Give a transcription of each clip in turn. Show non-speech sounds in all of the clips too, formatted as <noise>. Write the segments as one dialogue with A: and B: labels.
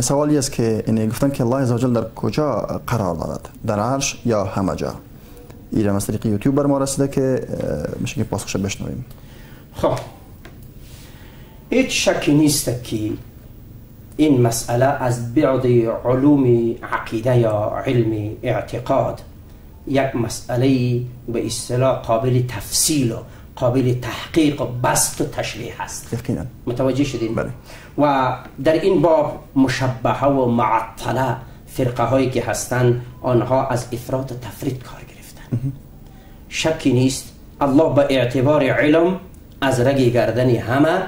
A: سوالی است که اینه گفتن که الله عزوجل در کجا قرار دارد در عرش یا همه جا ایران از طریق یوتیوب بر ما رسیده که میشه که پاسخش بشنویم
B: خب هیچ شکی نیست که این مسئله از بعد علوم عقیده یا علم اعتقاد یک مسئله به اصطلاح قابل تفصیل و قابل تحقیق و بست و تشریح هست.
A: یقینا.
B: متوجه شدین؟
A: بله.
B: و در این باب مشبهه و معطله فرقه هایی که هستند آنها از افراط و تفرید کار گرفتن شکی نیست الله به اعتبار علم از رگ گردن همه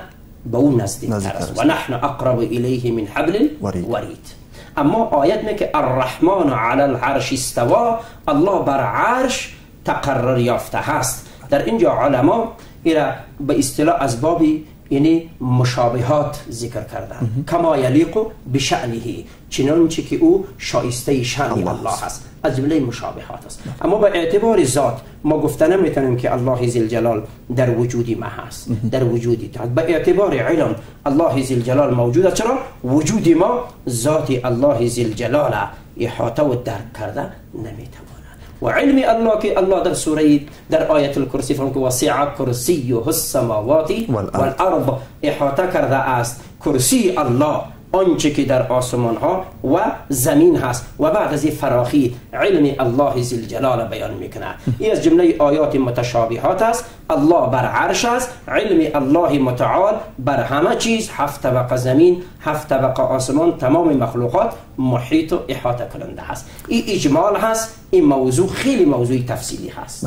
B: به اون نزدیک است. و نحن اقرب الیه من حبل
A: ورید.
B: ورید. اما آیت می که الرحمن علی العرش استوا الله بر عرش تقرر یافته هست. در اینجا علما ایرا به اصطلاح از بابی یعنی مشابهات ذکر کردن. کما یلیق بشأنه. چنانچه که او شایسته شأن
A: الله
B: هست از جمله مشابهات است. اما به اعتبار ذات ما گفته نمی‌تونیم که الله زلجلال در وجودی ما هست. در وجودی. هست به اعتبار علم الله زلجلال موجود است. چرا؟ وجود ما ذات الله زلجلال احاطه و درک کرده نمی‌تواند. و علم الله که الله در سورة در آیت الکرسی فرمود که کرسیه السماوات
A: والأرض.
B: والأرض. إحاطة کرده است. کرسی الله. آنچه که در آسمان ها و زمین هست و بعد از این فراخی علم الله زلجلال بیان می‌کنه <laughs> این از جمله آیات متشابهات است. الله بر عرش است. علم الله متعال بر همه چیز. هفت طبقه زمین هفت طبقه آسمان تمام مخلوقات محیط و احاطه کننده هست این اجمال هست. این موضوع خیلی موضوع تفصیلی هست.